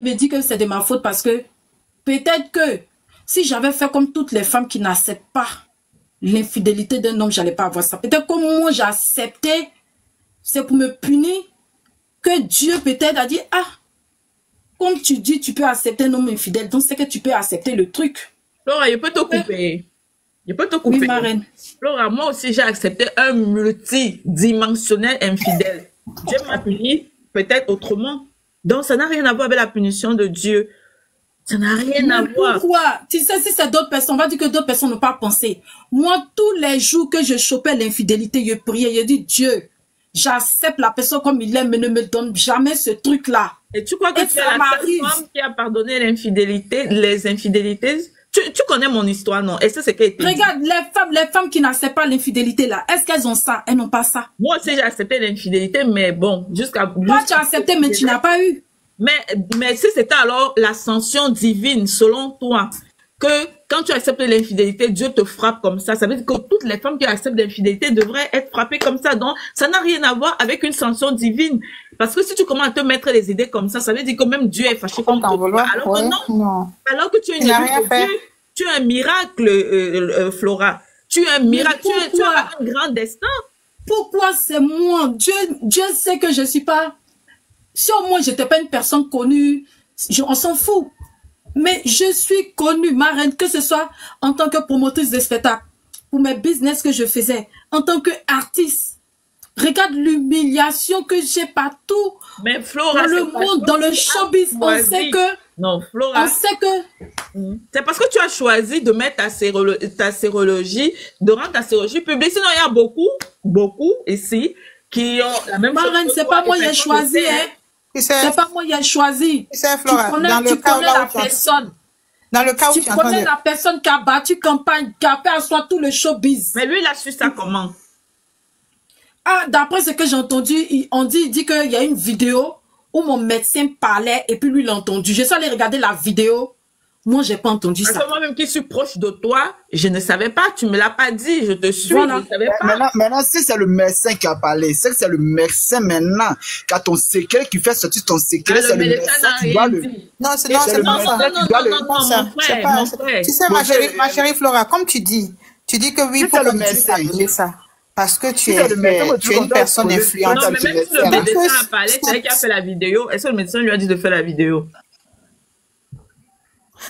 me dit que c'est de ma faute parce que peut-être que si j'avais fait comme toutes les femmes qui n'acceptent pas l'infidélité d'un homme, j'allais pas avoir ça. Peut-être comme moi j'ai accepté, c'est pour me punir que Dieu peut-être a dit, ah, comme tu dis, tu peux accepter un homme infidèle, donc c'est que tu peux accepter le truc. Laura, je peux te couper. Je peux te couper. Oui, ma reine. Laura, moi aussi, j'ai accepté un multidimensionnel infidèle. Dieu m'a puni peut-être autrement. Donc, ça n'a rien à voir avec la punition de Dieu. Ça n'a rien à voir. Pourquoi? Tu sais, si c'est d'autres personnes, on va dire que d'autres personnes n'ont pas pensé. Moi, tous les jours que je chopais l'infidélité, je priais, je dis Dieu, j'accepte la personne comme il est, mais ne me donne jamais ce truc-là. Et tu crois que c'est la femme qui a pardonné l'infidélité, les infidélités? Tu, tu, connais mon histoire, non? Est-ce que c'est que Regarde, les femmes, les femmes qui n'acceptent pas l'infidélité, là, est-ce qu'elles ont ça? Elles n'ont pas ça. Moi aussi, j'ai accepté l'infidélité, mais bon, jusqu'à... Toi, tu as accepté, mais tu n'as pas eu. Mais, mais si c'était alors l'ascension divine, selon toi, que quand tu acceptes l'infidélité, Dieu te frappe comme ça. Ça veut dire que toutes les femmes qui acceptent l'infidélité devraient être frappées comme ça. Donc, ça n'a rien à voir avec une sanction divine. Parce que si tu commences à te mettre les idées comme ça, ça veut dire que même Dieu est fâché contre toi. Alors que non, Alors que tu es une Dieu, tu es un miracle, euh, euh, euh, Flora. Tu es un miracle, tu, as un grand destin. Pourquoi c'est moi? Dieu, Dieu sait que je suis pas... Si au moins j'étais pas une personne connue, on s'en fout. Mais je suis connue, ma reine, que ce soit en tant que promotrice de spectacle, pour mes business que je faisais, en tant qu'artiste. Regarde l'humiliation que j'ai partout Mais Flora, dans le monde, dans le showbiz. On sait que... Non, Flora. On sait que... Hmm. C'est parce que tu as choisi de mettre ta, ta sérologie, de rendre ta sérologie publique. Sinon, il y a beaucoup, beaucoup ici qui ont la même Ma reine, c'est pas moi qui ai choisi, hein. C'est pas moi qui ai choisi. Tu connais, dans le tu connais la personne. Dans le cas où tu, tu connais la personne qui a battu campagne, qui a fait à soi tout le showbiz. Mais lui, il a su ça comment? Ah, d'après ce que j'ai entendu, on dit, il dit qu'il y a une vidéo où mon médecin parlait et puis lui l'a entendu. Je suis allée regarder la vidéo. Moi, j'ai pas entendu Parce ça. Moi-même qui suis proche de toi, je ne savais pas. Tu me l'as pas dit. Je te suis. Je ne savais pas. Maintenant, maintenant si c'est le médecin qui a parlé, c'est que c'est le médecin maintenant qui a ton secret, qui fait sortir ton secret. c'est le médecin qui doit le. Non, c'est non, c'est pas ça. Non, non, non, mon frère, Tu sais, ma chérie, ma chérie Flora, comme tu dis, tu dis que oui, pour le médecin, ça parce que tu es, tu es une personne influente. Non, mais même si le médecin a parlé, c'est elle qui a fait la vidéo. Est-ce que le médecin lui a dit de faire la vidéo?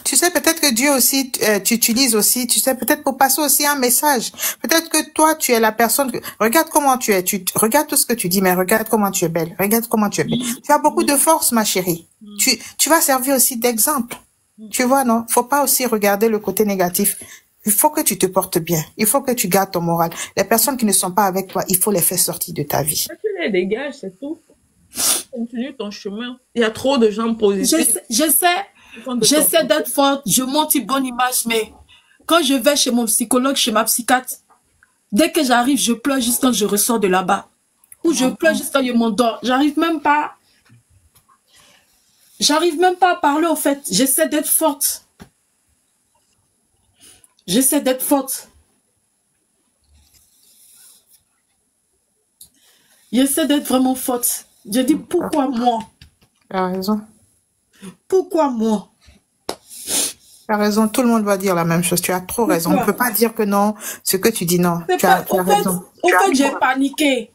Tu sais, peut-être que Dieu aussi, euh, tu utilises aussi, tu sais, peut-être pour passer aussi un message. Peut-être que toi, tu es la personne que, regarde comment tu es, tu, regarde tout ce que tu dis, mais regarde comment tu es belle, regarde comment tu es belle. Tu as beaucoup de force, ma chérie. Tu, tu vas servir aussi d'exemple. Tu vois, non? Faut pas aussi regarder le côté négatif. Il faut que tu te portes bien. Il faut que tu gardes ton moral. Les personnes qui ne sont pas avec toi, il faut les faire sortir de ta vie. Tu les dégages, c'est tout. Continue ton chemin. Il y a trop de gens positifs. Je sais, J'essaie d'être forte, je monte une bonne image, mais quand je vais chez mon psychologue, chez ma psychiatre, dès que j'arrive, je pleure juste quand je ressors de là-bas. Ou je pleure juste quand je m'endors. J'arrive même pas... J'arrive même pas à parler, au fait. J'essaie d'être forte. J'essaie d'être forte. J'essaie d'être vraiment forte. Je dis, pourquoi moi? Tu as raison. Pourquoi moi? Tu as raison, tout le monde va dire la même chose. Tu as trop raison. On ne peut pas dire que non, ce que tu dis non. Tu as, raison. Au fait, j'ai paniqué.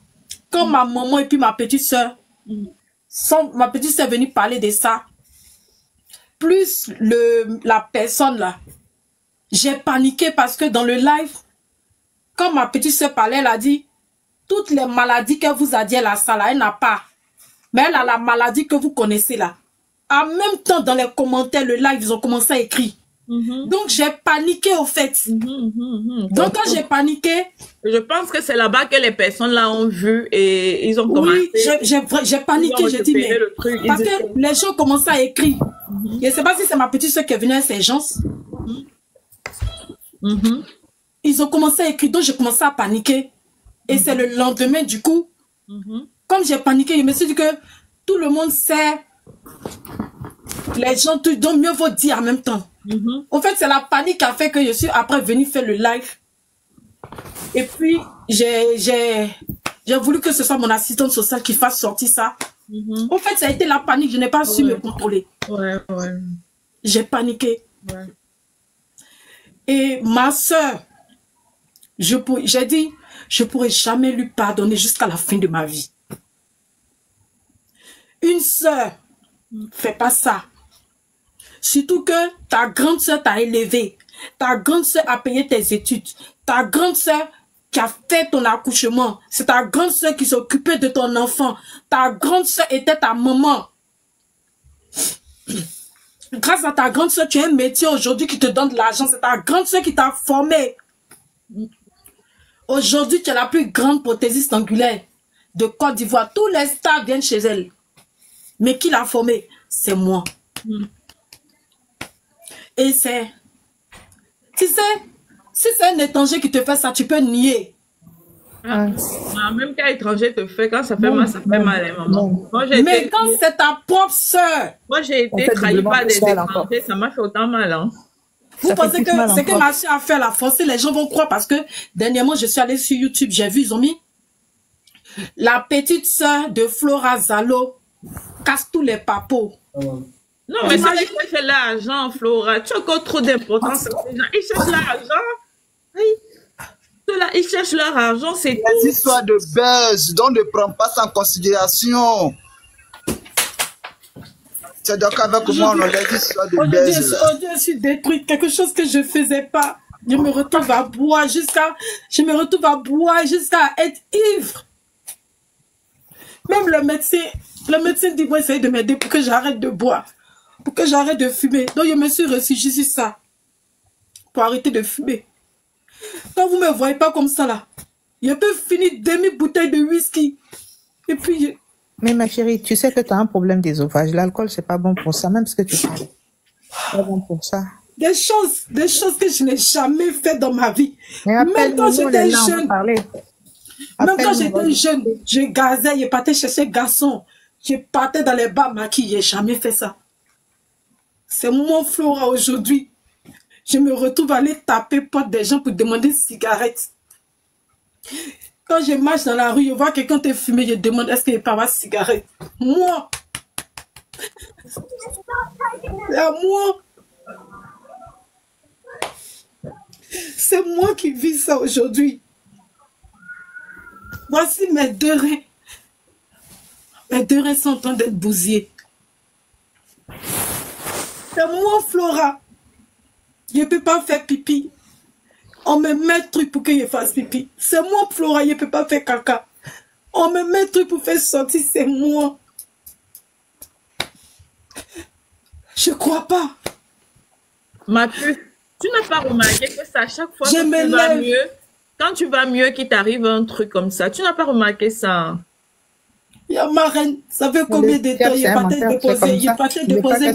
Quand ma maman et puis ma petite soeur, ma petite soeur est venue parler de ça, plus le, la personne là, j'ai paniqué parce que dans le live, quand ma petite soeur parlait, elle a dit, toutes les maladies que vous a dit, elle a ça là, elle n'a pas. Mais elle a la maladie que vous connaissez là. En même temps, dans les commentaires, le live, ils ont commencé à écrire. Mm-hmm. Donc, j'ai paniqué au fait. Mm-hmm, mm-hmm, Donc, quand j'ai paniqué... Je pense que c'est là-bas que les personnes là ont vu et ils ont commencé... Oui, j'ai paniqué, j'ai dit, mais... parce que les gens commençaient à écrire. Je ne sais pas si c'est ma petite soeur qui est venue à ces gens. Ils ont commencé à écrire, donc j'ai commencé à paniquer. Et c'est le lendemain, du coup, comme j'ai paniqué, je me suis dit que tout le monde sait les gens te donnent mieux vaut dire en même temps. Mm En fait, c'est la panique qui a fait que je suis après venu faire le live. Et puis, j'ai voulu que ce soit mon assistante sociale qui fasse sortir ça Mhm. En fait, ça a été la panique. Je n'ai pas su me contrôler. Ouais, ouais. J'ai paniqué. Et ma soeur, pour- j'ai dit, je pourrai jamais lui pardonner jusqu'à la fin de ma vie. Une soeur, fais pas ça. Surtout que ta grande soeur t'a élevé. Ta grande soeur a payé tes études. Ta grande soeur qui a fait ton accouchement. C'est ta grande soeur qui s'occupait de ton enfant. Ta grande soeur était ta maman. Grâce à ta grande soeur, tu as un métier aujourd'hui qui te donne de l'argent. C'est ta grande soeur qui t'a formé. Aujourd'hui, tu es la plus grande prothésiste angulaire de Côte d'Ivoire. Tous les stars viennent chez elle. Mais qui l'a formée? C'est moi. Mm. Et c'est... Tu sais, si c'est un étranger qui te fait ça, tu peux nier. Ah, même quand étranger te fait, quand ça fait mal, ça fait mal, hein, maman. non. Moi, j'ai Mais été, quand c'est ta propre soeur, moi, j'ai été trahi par des encore. étrangers, ça m'a fait autant mal, hein. Vous Ça pensez que ce que ma soeur a fait, la forcer, les gens vont croire parce que dernièrement, je suis allée sur YouTube, j'ai vu, ils ont mis la petite soeur de Flora Zalo casse tous les papos. Non, mais ça, ils cherchent l'argent, Flora. Tu as encore trop d'importance. sur ces gens. Ils cherchent l'argent. Oui. Ceux-là, ils cherchent leur argent, c'est tout. Les histoires de buzz, donc ne prends pas ça en considération. C'est donc avec moi, on a les histoires de buzz. suis, là. aujourd'hui, je suis détruite. Quelque chose que je faisais pas. Je me retrouve à boire jusqu'à, je me retrouve à boire jusqu'à être ivre. Même le médecin, le médecin dit, moi, essaye de m'aider pour que j'arrête de boire. Pour que j'arrête de fumer. Donc, je me suis réfugiée sur ça. Pour arrêter de fumer. Quand vous me voyez pas comme ça, là, je peux finir demi-bouteille de whisky. Et puis, je- Mais ma chérie, tu sais que tu as un problème d'œsophage. L'alcool, c'est pas bon pour ça, même ce que tu parles. Pas bon pour ça. des choses, des choses que je n'ai jamais fait dans ma vie. Mais Même quand j'étais jeune. Même quand j'étais jeune, je gazais, je partais chercher garçon. Je partais dans les bars maquillés. J'ai jamais fait ça. C'est mon Flora aujourd'hui. Je me retrouve à aller taper porte des gens pour demander une cigarette. Quand je marche dans la rue, je vois quelqu'un te fumer, je demande est-ce qu'il peut avoir une cigarette? Moi. C'est moi. C'est moi qui vis ça aujourd'hui. Voici mes deux reins. Mes deux reins sont en train d'être bousillés. C'est moi, Flora. Je ne peux pas faire pipi. On me met un truc pour que je fasse pipi. C'est moi, Flora, je ne peux pas faire caca. On me met un truc pour faire sortir, c'est moi. Je crois pas. Ma puce, tu n'as pas remarqué que ça, à chaque fois Je que tu vas mieux, quand tu vas mieux, qu'il t'arrive un truc comme ça, tu n'as pas remarqué ça. Il y a ma reine, ça fait combien de le temps il partait déposer, il partait déposer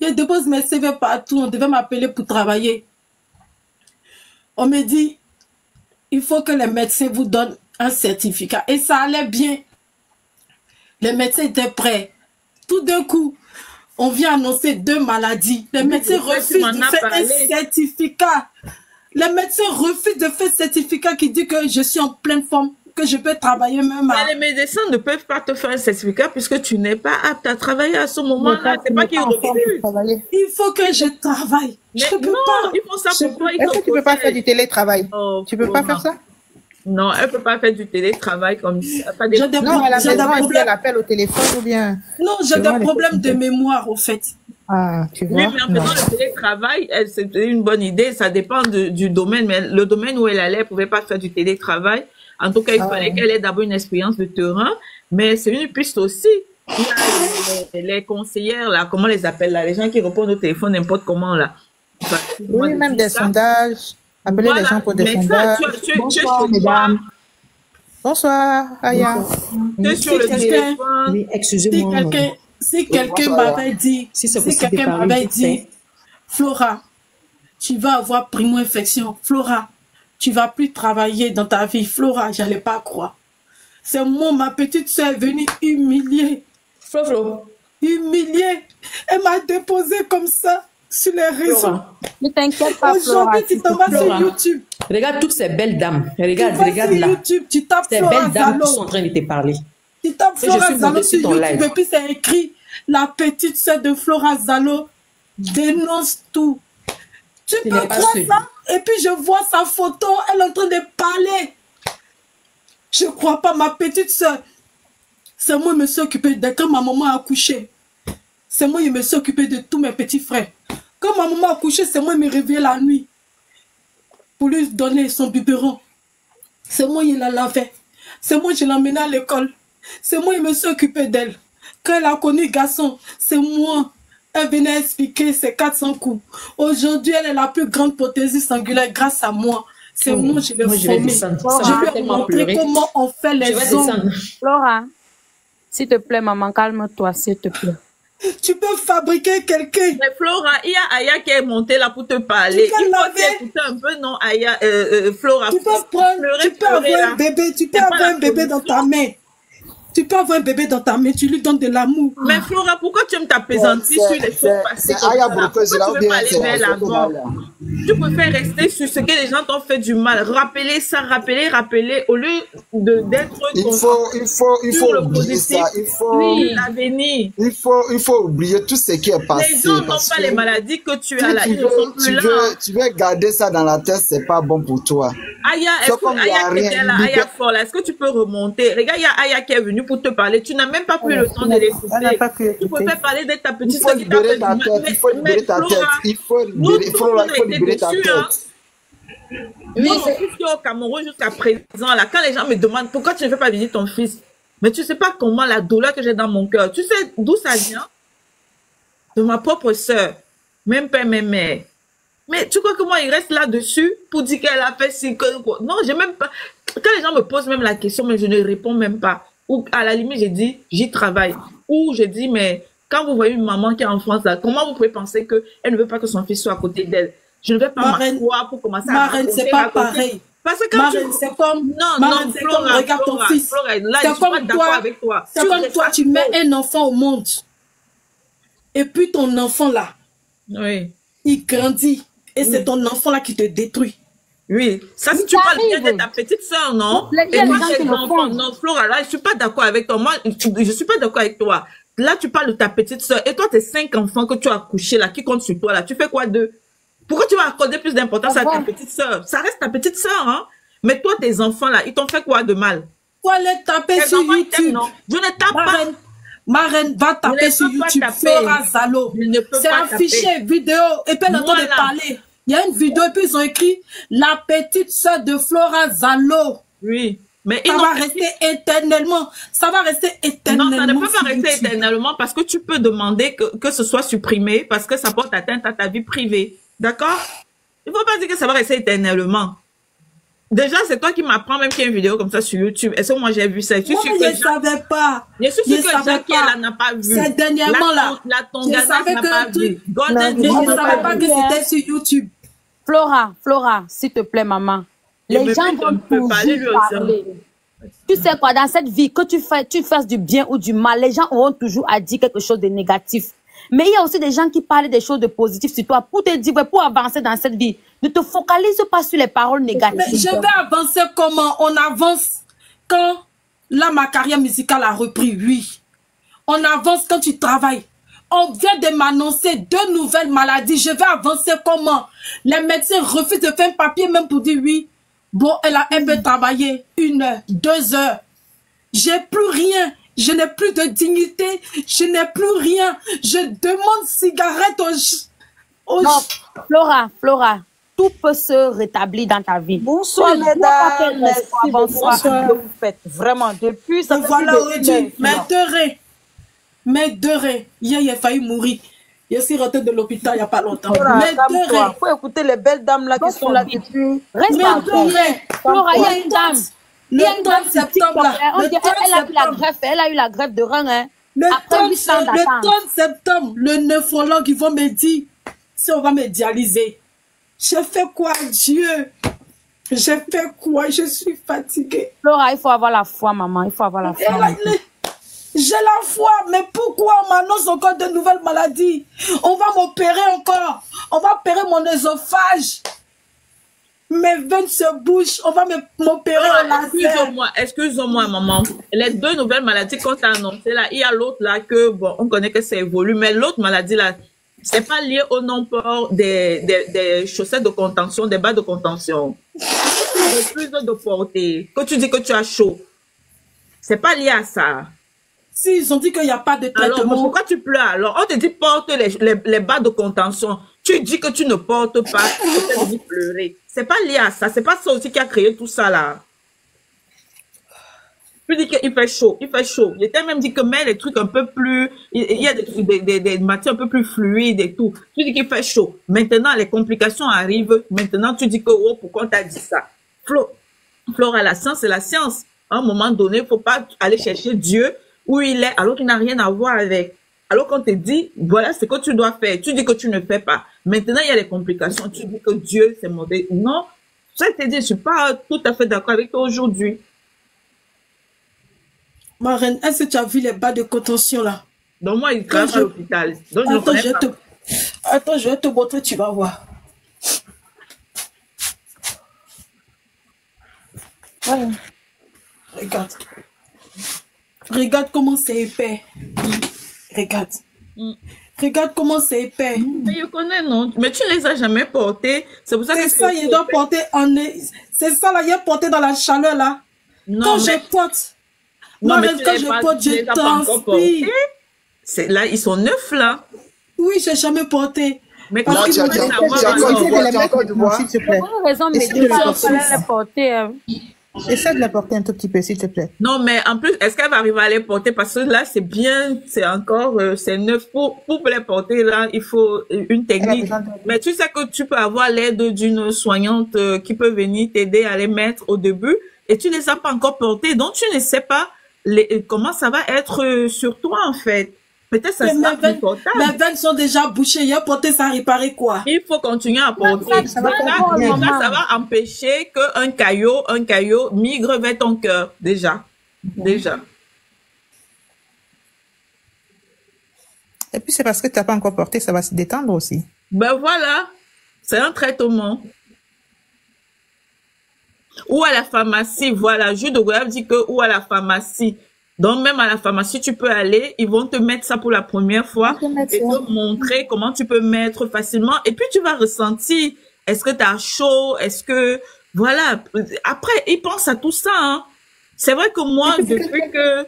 Je dépose mes CV partout, on devait m'appeler pour travailler. On me dit, il faut que les médecins vous donnent un certificat. Et ça allait bien. Les médecins étaient prêts. Tout d'un coup, on vient annoncer deux maladies. Les médecins refusent de faire un certificat. Les médecins refusent de faire certificat qui dit que je suis en pleine forme, que je peux travailler même à... Mais les médecins ne peuvent pas te faire un certificat puisque tu n'es pas apte à travailler à ce moment-là. C'est pas qu'ils refusent. Il faut que je travaille. Mais je peux non, pas. ils font ça Je pour toi. ils Est-ce que tu peux pas faire du télétravail Oh, Tu peux pas Flora. faire ça Non, elle peut pas faire du télétravail comme ça. Pas des... des, Non, à la j'ai des problèmes. qu'elle appelle au téléphone ou bien Non, j'ai des problèmes de mémoire, au fait. Ah, tu Oui, vois mais en Non. faisant le télétravail, elle- c'était une bonne idée. Ça dépend de- du domaine, mais le domaine où elle allait, elle pouvait pas faire du télétravail. En tout cas, il Ah fallait ouais. qu'elle ait d'abord une expérience de terrain, mais c'est une piste aussi. Il y a les, les conseillères, là, comment on les appelle, là, les gens qui répondent au téléphone n'importe comment, là. Enfin, Oui, même des ça. sondages. Appeler Voilà. les gens pour des Mais sondages. tu, tu, Bonsoir, mesdames. Bonsoir, Aya. sur le téléphone. Si excusez-moi. quelqu'un si quelqu'un m'avait dit, Si quelqu'un m'avait dit. Flora, tu vas avoir primo-infection. Flora, tu vas plus travailler dans ta vie. Flora, j'allais pas croire. C'est moi, ma petite soeur, est venue humilier, Flo, Flo, humilier. Elle m'a déposé comme ça sur les réseaux. Flora, Ne t'inquiète pas, Flora. Aujourd'hui, tu t'en vas sur. YouTube. regarde toutes ces belles dames. Regarde, regarde sur là. YouTube, tu tapes Ces Flora belles dames qui sont en train de te parler. Tu tapes Et Flora suis Zalo sur YouTube live. et puis c'est écrit la petite sœur de Flora Zalo dénonce tout. Tu Ce peux croire ça? Et puis je vois sa photo, elle est en train de parler. Je crois pas, ma petite sœur. C'est moi qui me suis occupée de quand ma maman a accouché. C'est moi qui me suis occupée de tous mes petits frères. Quand ma maman a accouché, c'est moi qui me réveillais la nuit pour lui donner son biberon. C'est moi qui la lavais. C'est moi qui l'emmenais à l'école. C'est moi qui me suis occupée d'elle. Quand elle a connu garçon, c'est moi. Elle venait expliquer ses 400 coups. Aujourd'hui, elle est la plus grande prothésiste angulaire grâce à moi. C'est Oh, moi l'ai je vais formée. Je Ça lui va ai tellement montré pleurer. comment on fait vais les ongles. Flora, s'il te plaît, maman, calme-toi, s'il te plaît. Tu peux fabriquer quelqu'un. Mais Flora, il y a Aya qui est montée là pour te parler. Tu peux Il faut t'écouter un peu, non, Aya, euh, euh, Flora. Tu peux prendre, Pleurer, tu peux pleurer, avoir là. un bébé, tu peux avoir un bébé dans ta main. Tu peux avoir un bébé dans ta main, tu lui donnes de l'amour. Mais Flora, pourquoi tu aimes t'apaisantir sur les choses passées comme ça? Pourquoi tu veux pas aller vers la. Tu préfères rester sur ce que les gens t'ont fait du mal. Rappeler ça, rappeler, rappeler, au lieu de d'être Il faut, il faut, il sur faut le oublier positif. ça. Il faut, Oui, l'avenir. il faut, il faut oublier tout ce qui est passé. Les gens n'ont pas les maladies que tu as là. tu Ils ne veux, sont plus tu là. veux, tu veux garder ça dans la tête, c'est pas bon pour toi. Aya, est-ce que Aya Aya est-ce que tu peux remonter? Regarde, il y a Aya qui est venue pour te parler. Tu n'as même pas pris le temps de l'écouter. Pas Tu écouter. préfères parler de ta petite sœur qui t'a fait ta mal. tête. Il faut libérer ta tête. Il faut libérer, Flora, il faut libérer ta hein. tête. Ici au Cameroun jusqu'à présent, là, quand les gens me demandent pourquoi tu ne fais pas visiter ton fils, mais tu sais pas comment la douleur que j'ai dans mon cœur. Tu sais d'où ça vient? De ma propre sœur. Même père, même mère. Mais tu crois que moi, il reste là-dessus pour dire qu'elle a fait ci, que, quoi. Non, j'ai même pas. Quand les gens me posent même la question, mais je ne réponds même pas. Ou à la limite, j'ai dit, j'y travaille. Ou je dis, mais quand vous voyez une maman qui est en France, là, comment vous pouvez penser qu'elle ne veut pas que son fils soit à côté d'elle? Je ne vais pas m'asseoir pour commencer à Marraine, c'est pas pareil. Parce que quand Marraine, tu... c'est comme, Non, Marraine, non, Flora, comme, regarde ton fils. Flora, là, je suis pas comme d'accord toi, avec toi. c'est Tu comme toi, pas tu mets un enfant au monde. Et puis ton enfant là, Oui. il grandit. Et c'est ton enfant là qui te détruit. Oui, ça, si tu parles bien de ta petite soeur, non? Et moi, le enfants, non, Flora, là, je suis pas d'accord avec toi. Moi, je suis pas d'accord avec toi. Là, tu parles de ta petite soeur. Et toi, tes cinq enfants que tu as accouchés, là, qui comptent sur toi, là, tu fais quoi d'eux? Pourquoi tu vas accorder plus d'importance à ta petite soeur Ça reste ta petite soeur, hein? Mais toi, tes enfants, là, ils t'ont fait quoi de mal? Faut aller taper Tes sur enfants, YouTube. non? Je ne tape pas. Marraine, Marraine, va taper sur YouTube. Flora Zalo. C'est affiché, vidéo. Et puis elle est en train de parler. Il y a une vidéo et puis ils ont écrit la petite sœur de Flora Zalo. Oui. Mais Ça va rester éternellement. Ça va rester Non, éternellement. ça ne peut pas rester éternellement parce que tu peux demander que, que ce soit supprimé parce que ça porte atteinte à ta vie privée. D'accord? Il faut pas dire que ça va rester éternellement. Déjà, c'est toi qui m'apprends même qu'il y a une vidéo comme ça sur YouTube. Est-ce que moi j'ai vu ça? Je suis ne savais pas. je suis sûre que Jacques n'a pas vu. C'est dernièrement, la, là. La Je Tonganas savais n'a que pas un truc- vu. Golden Non, Flora, Flora, s'il te plaît, maman. Les gens vont parler, toujours aussi. parler. Tu sais quoi, dans cette vie, que tu, fais, tu fasses du bien ou du mal, les gens auront toujours à dire quelque chose de négatif. Mais il y a aussi des gens qui parlent des choses de positives sur toi pour te dire, pour avancer dans cette vie. Ne te focalise pas sur les paroles Mais négatives. je vais avancer comment? On avance quand là, ma carrière musicale a repris, oui. On avance quand tu travailles. On vient de m'annoncer deux nouvelles maladies. Je vais avancer comment? Les médecins refusent de faire un papier même pour dire oui. Bon, elle, a, elle peut travailler une heure, deux heures. J'ai plus rien. Je n'ai plus de dignité. Je n'ai plus rien. Je demande cigarette aux... aux Non, Flora, Flora, tout peut se rétablir dans ta vie. Bonsoir, mesdames. Merci bonsoir. de ce que vous faites. Vraiment, depuis ça voilà une heure, mais deuxième. Hier, il a failli mourir. Je suis rentré de l'hôpital il n'y a pas longtemps. Flora, Mais calme-toi. deuxième. Faut écouter les belles dames là qui sont là depuis. Reste Mais deuxième. Flora, il y a une dame. 30 Il y a une dame le sur 30 TikTok, septembre. là. on Le dit, 30 elle, elle a eu la greffe, elle a eu la greffe de rein, hein. Le Après 30, 8 ans le d'attente. 30 septembre, le nephrologue, ils vont me dire si on va me dialyser. J'ai fait quoi, Dieu? J'ai fait quoi? Je suis fatiguée. Flora, il faut avoir la foi, maman. Il faut avoir la Et foi. J'ai la foi, mais pourquoi on m'annonce encore de nouvelles maladies? On va m'opérer encore. On va opérer mon œsophage. Mes veines se bougent. On va m'opérer laser. Excuse-moi, excuse-moi, maman. Les deux nouvelles maladies qu'on t'a annoncées là, il y a l'autre là que, bon, on connaît que c'est évolue, mais l'autre maladie là, c'est pas lié au non-port des, des, des chaussettes de contention, des bas de contention. Plus de portée. Quand tu dis que tu as chaud, c'est pas lié à ça. Si, ils ont dit qu'il n'y a pas de Alors, traitement. pourquoi tu pleures alors? On te dit porte les, les, les bas de contention. Tu dis que tu ne portes pas, on te dit pleurer. C'est pas lié à ça. C'est pas ça aussi qui a créé tout ça là. Tu dis qu'il fait chaud, il fait chaud. T'a même dit que mets les trucs un peu plus, il y a des, des, des, des matières un peu plus fluides et tout. Tu dis qu'il fait chaud. Maintenant, les complications arrivent. Maintenant, tu dis que, oh, pourquoi t'as dit ça? Flo, Flora, la science, c'est la science. À un moment donné, il faut pas aller chercher Dieu où il est, alors qu'il n'a rien à voir avec. Alors qu'on te dit, voilà ce que tu dois faire. Tu dis que tu ne fais pas. Maintenant, il y a les complications. Tu dis que Dieu, c'est mauvais. Non. Ça, je te dis, je suis pas tout à fait d'accord avec toi aujourd'hui. Ma reine, est-ce que tu as vu les bas de contention là? Donc, moi, il travaille je- à l'hôpital. Attends, je te... Attends, je vais te montrer, tu vas voir. Ouais. Regarde. Regarde comment c'est épais. Regarde. Regarde comment c'est épais. Mais je connais, non. Mais tu ne les as jamais portés. C'est pour ça que C'est ça, il doit porter en... C'est ça là, il est porté dans la chaleur là. Non, quand mais, je porte, non, ma mais tu quand je pas- porte, tu je as transpire. là, ils sont neufs, là. Oui, j'ai jamais porté. Mais que tu tu as raison les porter. hein? Essaie de la porter un tout petit peu, s'il te plaît. Non, mais en plus, est-ce qu'elle va arriver à les porter? Parce que là, c'est bien, c'est encore, euh, c'est neuf. Pour, pour les porter, là, il faut euh, une technique. de- Mais tu sais que tu peux avoir l'aide d'une soignante euh, qui peut venir t'aider à les mettre au début et tu les as pas encore portés. Donc, tu ne sais pas les, comment ça va être sur toi, en fait. Peut-être ça Mais sera mes veines, mes veines sont déjà bouchées. Il a porté ça réparer quoi? Il faut continuer à porter. ça, ça va ça empêcher qu'un caillot, un caillot migre vers ton cœur. Déjà. Déjà. Et puis, c'est parce que tu n'as pas encore porté, ça va se détendre aussi. Ben voilà. C'est un traitement. Ou à la pharmacie, voilà. Jules de Gouave dit que ou à la pharmacie. Donc, même à la pharmacie, tu peux aller, ils vont te mettre ça pour la première fois et te montrer comment tu peux mettre facilement. Et puis, tu vas ressentir, est-ce que tu as chaud, est-ce que, voilà. Après, ils pensent à tout ça, hein. C'est vrai que moi, depuis que,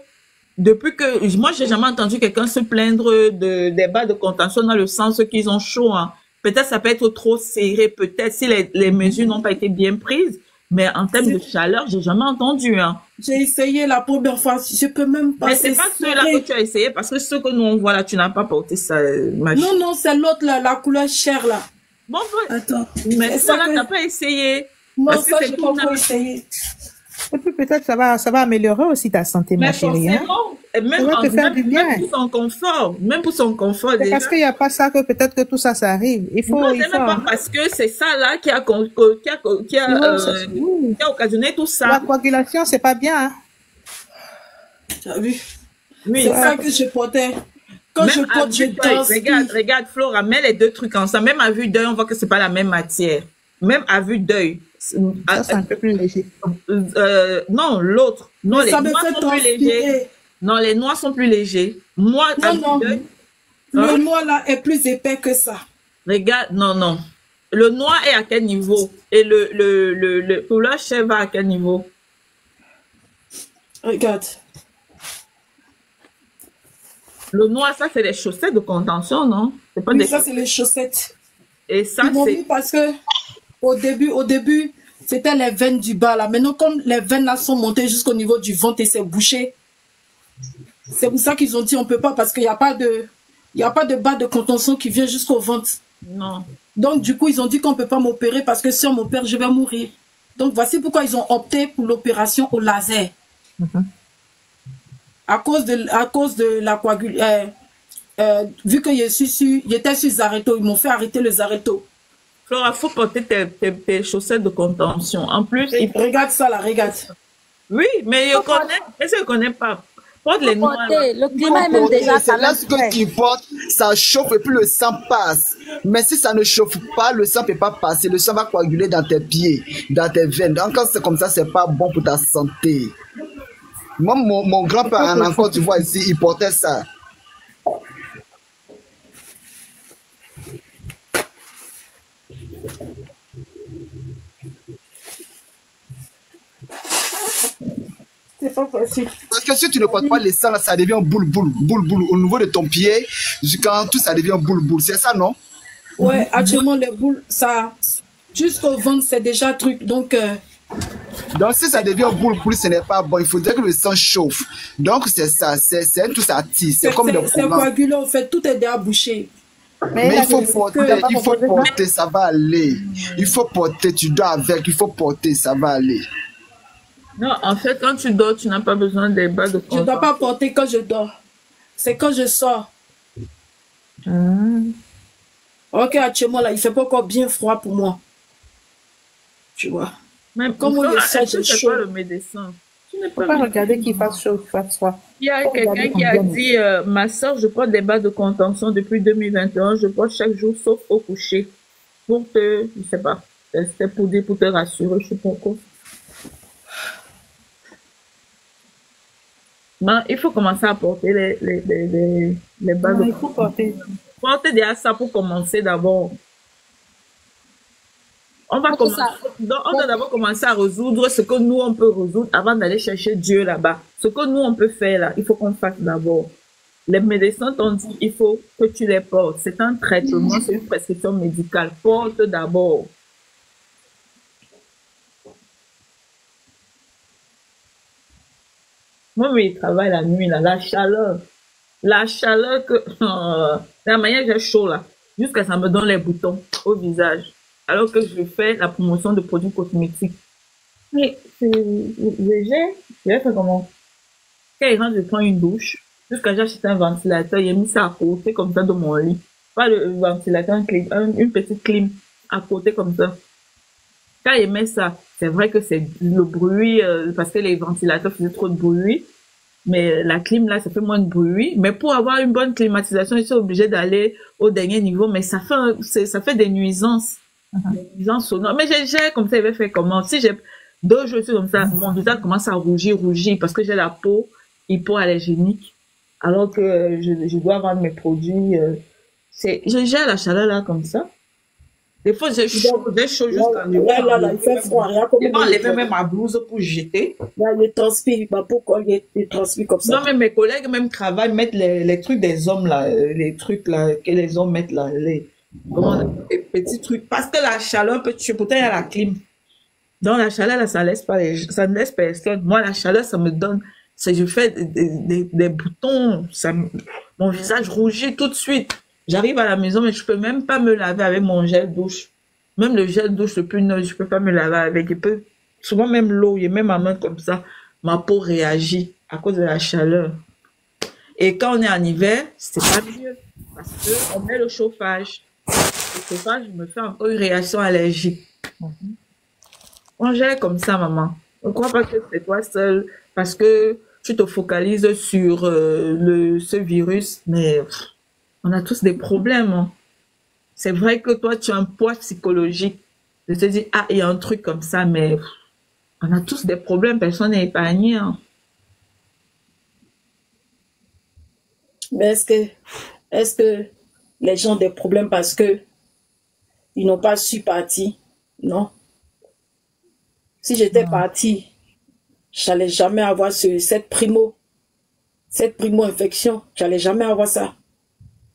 depuis que, moi, j'ai jamais entendu quelqu'un se plaindre de, des bas de contention dans le sens qu'ils ont chaud, hein. Peut-être ça peut être trop serré, peut-être si les, les mesures n'ont pas été bien prises. Mais en termes de chaleur, j'ai jamais entendu, hein. J'ai essayé la première fois. Je peux même pas. Mais c'est pas ceux-là que tu as essayé parce que ceux que nous on voit là, tu n'as pas porté ça, euh, ma Non, non, c'est l'autre, là, la couleur chair, là. Bon, ouais. Attends. mais ça là, que- t'as pas essayé. Non, Parce que ça, c'est j'ai pas essayé. Et puis, peut-être, ça va, ça va améliorer aussi ta santé, ma Mais chérie. Hein? même, Ça va en- te faire même, du bien. même pour son confort, même pour son confort C'est parce qu'il n'y a pas ça que peut-être que tout ça, ça arrive. Il faut, Non, il faut. même pas parce que c'est ça là qui a, qui a, qui a, Non, euh, qui a occasionné tout La ça. coagulation, c'est pas bien. Hein? Tu as vu? Oui. C'est ça que je portais. Quand Même je à porte, je danse. regarde, regarde, Flora, mets les deux trucs ensemble. Même à vue d'œil, on voit que c'est pas la même matière. Même à vue d'œil. Ça, c'est un peu plus léger. Euh, euh, non, l'autre. Non, les Ça me noirs fait sont plus légers. Non, les noirs sont plus légers. Moi, Non, non. Le Hein? noir, là, est plus épais que ça. regarde, non, non. Le noir est à quel niveau? Et le, le, le, le couleur chèvre va à quel niveau? Regarde. Le noir, ça, c'est les chaussettes de contention, non? C'est pas Oui, des ça, c'est les chaussettes. Et ça, c'est. mis parce que au début, au début, c'était les veines du bas là. Maintenant, comme les veines là sont montées jusqu'au niveau du ventre et c'est bouché, c'est pour ça qu'ils ont dit on peut pas parce qu'il n'y a pas de, il y a pas de bas de contention qui vient jusqu'au ventre. Non. Donc du coup, ils ont dit qu'on peut pas m'opérer parce que si on m'opère, je vais mourir. Donc voici pourquoi ils ont opté pour l'opération au laser. À cause de, à cause de la coagulation. vu que je suis sur, j'étais sur Zareto, ils m'ont fait arrêter le Zareto. Flora, faut porter tes, tes, tes chaussettes de contention. En plus, il Regarde ça là, regarde. Oui, mais je connais. Est-ce que je connais pas? Porte les noirs. Le climat est même déjà C'est là ce tu portes, ça chauffe et puis le sang passe. Mais si ça ne chauffe pas, le sang ne peut pas passer. Le sang va coaguler dans tes pieds, dans tes veines. Donc, quand c'est comme ça, c'est pas bon pour ta santé. Moi, mon, mon grand-père en encore, tu vois ici, il portait ça. C'est pas facile. Parce que si tu ne portes pas les sangs, ça devient boule, boule, boule, boule. Au niveau de ton pied, jusqu'en tout, ça devient boule, boule. C'est ça, non? Ouais, actuellement, les boules, ça, jusqu'au ventre, c'est déjà truc. Donc, euh, Donc, si ça devient boule, boule, ce n'est pas bon. Il faudrait que le sang chauffe. Donc, c'est ça. C'est tout ça tisse. C'est comme le c'est- coagulé, en fait, tout est déjà bouché. Mais il faut porter, que- il faut porter, ça va aller. Il faut porter, tu dois avec, il faut porter, ça va aller. Non, en fait, quand tu dors, tu n'as pas besoin des bas de Je ne dois pas porter quand je dors. C'est quand je sors. Ok, actuellement, là, il fait pas encore bien froid pour moi. Tu vois. Même Comme on le que c'est chaud. pas le médecin? N'es Faut pas regarder qu'il fasse chaud, qu'il fasse froid. Il y a quelqu'un qui a dit euh, Ma soeur, je prends des bas de contention depuis 2021. Je prends chaque jour sauf au coucher. Pour te, je sais pas, c'était pour pour te rassurer, je sais pas quoi. Ben, il faut commencer à porter les, les, les, les, les bas Non, de il faut porter. Portez déjà ça pour commencer d'abord. On va commencer, ça- donc, on doit d'abord commencer à résoudre ce que nous on peut résoudre avant d'aller chercher Dieu là-bas. Ce que nous on peut faire là, il faut qu'on fasse d'abord. Les médecins t'ont dit il faut que tu les portes. C'est un traitement, c'est une prescription médicale. Porte d'abord. Moi, mais il travaille la nuit, là, la chaleur. La chaleur que, euh, la manière j'ai chaud, là, jusqu'à ça me donne les boutons au visage. Alors que je fais la promotion de produits cosmétiques. Mais, c'est léger. Je vais faire comment? Quand il rentre, je prends une douche. Jusqu'à j'ai acheté un ventilateur, il a mis ça à côté, comme ça, de mon lit. Pas le ventilateur, un clim- un- une petite clim à côté, comme ça. Quand il met ça, c'est vrai que c'est le bruit, euh, parce que les ventilateurs faisaient trop de bruit. Mais la clim, là, ça fait moins de bruit. Mais pour avoir une bonne climatisation, je suis obligé d'aller au dernier niveau. Mais ça fait, ça fait des nuisances. Des nuisances sonores. Mais j'ai, j'ai, comme ça, il va faire comment? Si j'ai deux jours comme ça, mon visage commence à rougir, rougir, parce que j'ai la peau hypoallergénique. Alors que je, je dois vendre mes produits, euh, c'est, je gère la chaleur là, comme ça. Des fois, j'ai chaud, j'ai chaud jusqu'à Là, là, là, il fait froid. Regarde comment Il va il enlever fait. même ma blouse pour jeter. Là, il transpire. Bah, pourquoi il, il transpire comme ça? Non, mais mes collègues même travaillent, mettent les, les trucs des hommes là, euh, les trucs là, que les hommes mettent là, les, petits trucs. Parce que la chaleur peut tuer, pourtant il y a la clim. Dans la chaleur ça ça ne laisse personne. Moi, la chaleur, ça me donne, c'est, je fais des, boutons, ça, mon visage rougit tout de suite. J'arrive à la maison, mais je peux même pas me laver avec mon gel douche. Même le gel douche le plus neutre, je peux pas me laver avec. Il peut, souvent même l'eau, a même ma main comme ça. Ma peau réagit à cause de la chaleur. Et quand on est en hiver, c'est pas mieux. Parce que on met le chauffage. Chauffage me fait encore une réaction allergique. On gère comme ça, maman. Ne crois pas que c'est toi seul parce que tu te focalises sur euh, le, ce virus, mais on a tous des problèmes. hein. C'est vrai que toi, tu as un poids psychologique. De te dire, ah, il y a un truc comme ça, mais on a tous des problèmes, personne n'est épargné. hein. Mais est-ce que, est-ce que les gens ont des problèmes parce que ils n'ont pas su partir? Non. Si j'étais partie, j'allais jamais avoir ce, cette primo, cette primo-infection. J'allais jamais avoir ça.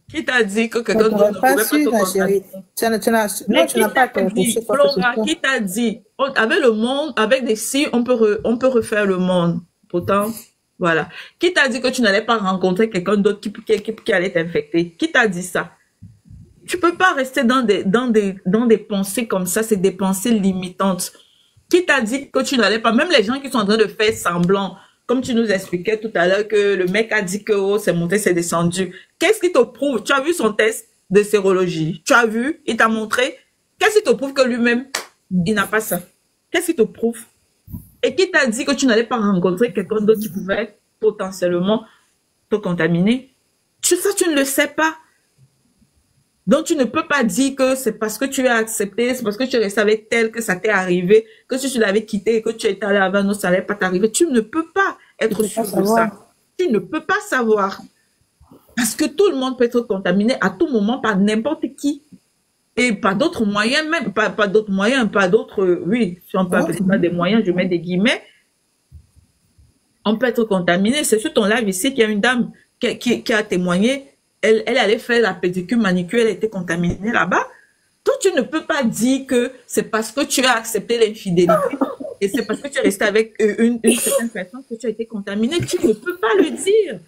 Qui t'a dit que quelqu'un tu d'autre ne pouvait pas su, te ma chérie. contacter Tu n'as, tu n'as, Mais non, tu qui n'as pas t'a dit, Flora, qui t'a dit, on- avec le monde, avec des si, on peut, re- on peut refaire le monde. Pourtant, voilà. Qui t'a dit que tu n'allais pas rencontrer quelqu'un d'autre qui, qui, qui, qui allait t'infecter? Qui t'a dit ça? Tu peux pas rester dans des, dans des, dans des pensées comme ça, c'est des pensées limitantes. Qui t'a dit que tu n'allais pas, même les gens qui sont en train de faire semblant, comme tu nous expliquais tout à l'heure que le mec a dit que oh, c'est monté, c'est descendu. Qu'est-ce qui te prouve? Tu as vu son test de sérologie? Tu as vu? Il t'a montré? Qu'est-ce qui te prouve que lui-même, il n'a pas ça? Qu'est-ce qui te prouve? Et qui t'a dit que tu n'allais pas rencontrer quelqu'un d'autre qui pouvait potentiellement te contaminer? Tu, ça, tu ne le sais pas. Donc, tu ne peux pas dire que c'est parce que tu as accepté, c'est parce que tu es resté avec tel que ça t'est arrivé, que si tu l'avais quitté et que tu étais allé avant, non, ça n'allait pas t'arriver. Tu ne peux pas être sûr de ça. Tu ne peux pas savoir. Parce que tout le monde peut être contaminé à tout moment par n'importe qui. Et pas d'autres moyens, même pas, pas d'autres moyens, pas d'autres, euh, oui, si on peut appeler ça des moyens, je mets des guillemets. On peut être contaminé. C'est sur ton live ici qu'il y a une dame qui, qui, qui a témoigné. Elle, elle allait faire la pédicure, manicure, elle été contaminée là-bas. Toi, tu ne peux pas dire que c'est parce que tu as accepté l'infidélité et c'est parce que tu es resté avec euh, une, une certaine personne que tu as été contaminé. Tu ne peux pas le dire.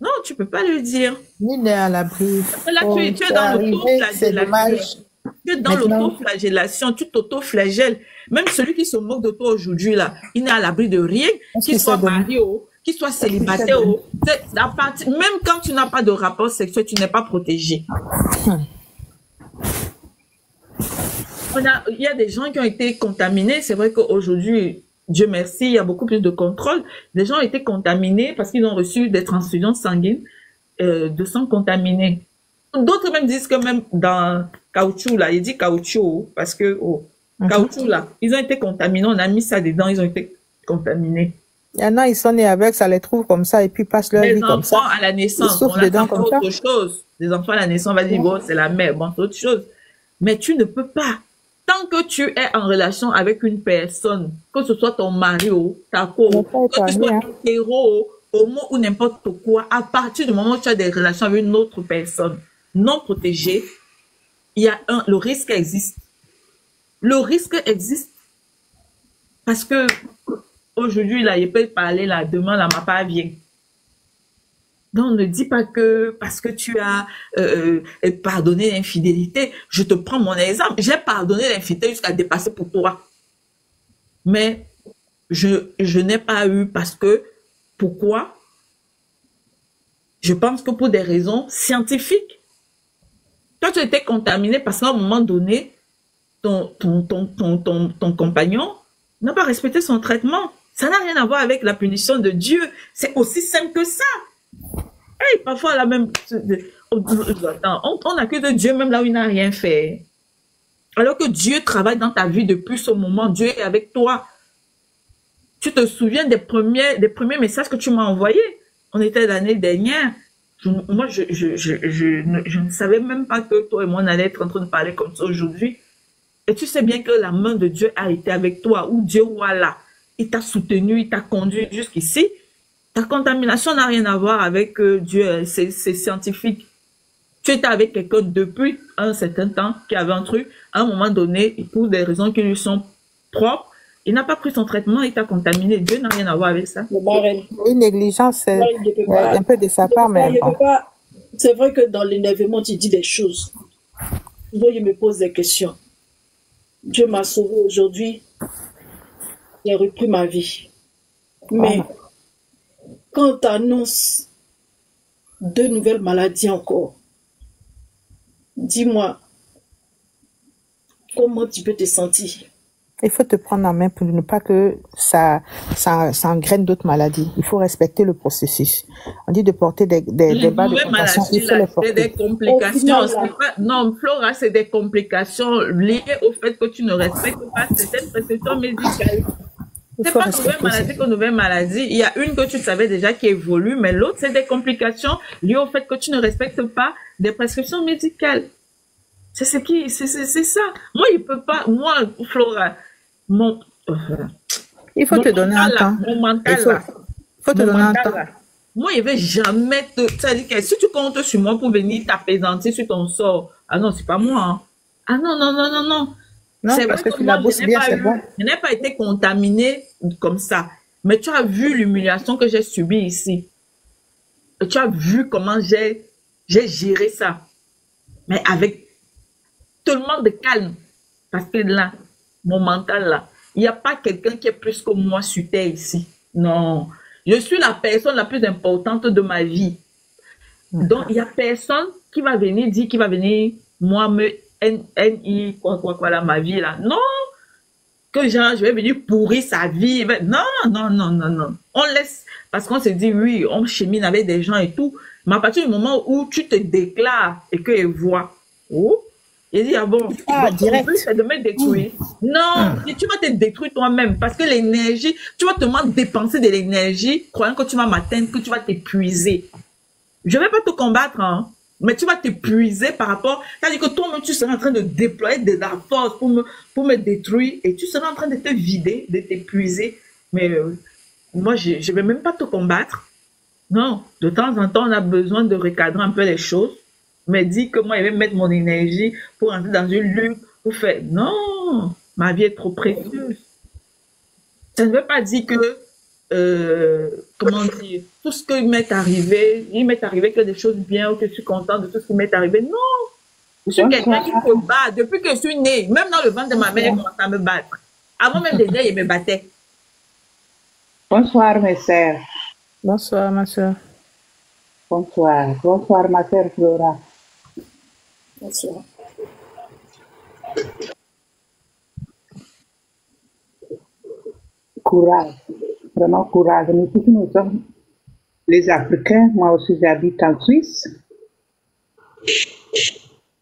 Non, tu peux pas le dire. Nul n'est à l'abri. Là, Oh, tu, es- tu es dans l'autoflagellation. Tu es dans l'autoflagellation, tu t'autoflagelles. Même celui qui se moque de toi aujourd'hui, là, il n'est à l'abri de rien, qu'il soit marié ou qu'il soit célibataire. ou- Même quand tu n'as pas de rapport sexuel, tu n'es pas protégé. A- il y a des gens qui ont été contaminés. C'est vrai qu'aujourd'hui, Dieu merci, il y a beaucoup plus de contrôle. Des gens ont été contaminés parce qu'ils ont reçu des transfusions sanguines euh, de sang contaminé. D'autres même disent que même dans caoutchouc, là, il dit caoutchouc parce que, oh, Mhm. caoutchouc, là, ils ont été contaminés. On a mis ça dedans, ils ont été contaminés. Il y en a, ils sont nés avec, ça les trouve comme ça, et puis passent leur Les vie comme enfants ça. à la naissance, Ils on a dedans comme ça. autre chose. Les enfants à la naissance, on va dire, bon, c'est la mère, bon, c'est autre chose. Mais tu ne peux pas. Tant que tu es en relation avec une personne, que ce soit ton mari ou ta co, que tu sois hein. hétéro, homo ou n'importe quoi, à partir du moment où tu as des relations avec une autre personne non protégée, il y a un, le risque existe. Le risque existe. Parce que aujourd'hui, là, peut parler là, demain, là, ma part vient. Donc, ne dis pas que parce que tu as euh, euh, pardonné l'infidélité, je te prends mon exemple. J'ai pardonné l'infidélité jusqu'à dépasser pour toi. Mais je, je n'ai pas eu parce que, pourquoi? Je pense que pour des raisons scientifiques. Toi, tu étais contaminé parce qu'à un moment donné, ton, ton, ton, ton, ton compagnon n'a pas respecté son traitement. Ça n'a rien à voir avec la punition de Dieu. C'est aussi simple que ça. Hey, parfois, la même. on, on, accuse Dieu même là où il n'a rien fait. Alors que Dieu travaille dans ta vie depuis ce moment. Dieu est avec toi. Tu te souviens des premiers, des premiers messages que tu m'as envoyés? On était l'année dernière. Moi, je ne savais même pas que toi et moi, on allait être en train de parler comme ça aujourd'hui. Et tu sais bien que la main de Dieu a été avec toi, ou Dieu, voilà, il t'a soutenu, il t'a conduit jusqu'ici. Ta contamination n'a rien à voir avec euh, Dieu, euh, c'est scientifique. Tu étais avec quelqu'un depuis un certain temps qui avait un truc, à un moment donné, pour des raisons qui lui sont propres, il n'a pas pris son traitement, il t'a contaminé. Dieu n'a rien à voir avec ça. Une négligence, c'est un peu de sa part, mais bon. C'est vrai que dans l'énervement, tu dis des choses. Moi, il me pose des questions. Dieu m'a sauvé aujourd'hui. Il a repris ma vie. Mais quand tu annonces deux nouvelles maladies encore, dis-moi, comment tu peux te sentir? Il faut te prendre en main pour ne pas que ça, ça, ça engraine d'autres maladies. Il faut respecter le processus. On dit de porter des, des, des bas de maladies, il faut là, les c'est des porter. complications. Pas- non, Flora, c'est des complications liées au fait que tu ne respectes pas certaines prescriptions médicales. Il C'est pas nouvelle respecter ça. maladie que nouvelle maladie. Il y a une que tu savais déjà qui évolue, mais l'autre, c'est des complications liées au fait que tu ne respectes pas des prescriptions médicales. C'est ce qui, c'est, ça. Moi, il peut pas, moi, Flora, mon, euh, Il faut mon te donner un là, temps. Mon Il mental, faut, là. faut te Mon donner un temps. là. Moi, il vais jamais te, c'est-à-dire que si tu comptes sur moi pour venir t'apaisantir sur ton sort, ah non, c'est pas moi, hein. Ah non, non, non, non, non. Non, C'est parce vrai que tu la je n'ai bien, pas c'est eu- bon. Je n'ai pas été contaminée comme ça. Mais tu as vu l'humiliation que j'ai subie ici. Et tu as vu comment j'ai, j'ai géré ça. Mais avec tellement de calme. Parce que là, mon mental là, il n'y a pas quelqu'un qui est plus que moi sur terre ici. Non. Je suis la personne la plus importante de ma vie. Donc, il n'y a personne qui va venir dire, qui va venir, moi, me, N-I, quoi, quoi, quoi, là, ma vie, là. Non! Que genre, je vais venir pourrir sa vie. Non, non, non, non, non. On laisse, parce qu'on se dit, oui, on chemine avec des gens et tout. Mais à partir du moment où tu te déclares et qu'elle voit, oh, il dit, ah bon, Ah, donc, direct. c'est de me détruire. Non, si tu vas te détruire toi-même parce que l'énergie, tu vas tellement dépenser de l'énergie, croyant que tu vas m'atteindre, que tu vas t'épuiser. Je vais pas te combattre, hein, mais tu vas t'épuiser par rapport, c'est-à-dire que toi-même, tu seras en train de déployer de la force pour me, pour me détruire et tu seras en train de te vider, de t'épuiser. Mais euh, moi, je, je vais même pas te combattre. Non, de temps en temps, on a besoin de recadrer un peu les choses. Mais dis que moi, je vais mettre mon énergie pour entrer dans une lutte, pour faire. Non, ma vie est trop précieuse. Ça ne veut pas dire que, euh, comment dire, tout ce qui m'est arrivé, il m'est arrivé que des choses bien ou que je suis contente de tout ce qui m'est arrivé. Non, je suis quelqu'un qui se bat depuis que je suis née. Même dans le ventre de ma mère, elle commence à me battre. Avant même de naître, il me battait. Bonsoir, mes sœurs. Bonsoir, ma soeur. Bonsoir. Bonsoir, ma sœur Flora. Bonsoir. Courage. Vraiment courage. Nous tous, nous sommes les Africains. Moi aussi, j'habite en Suisse.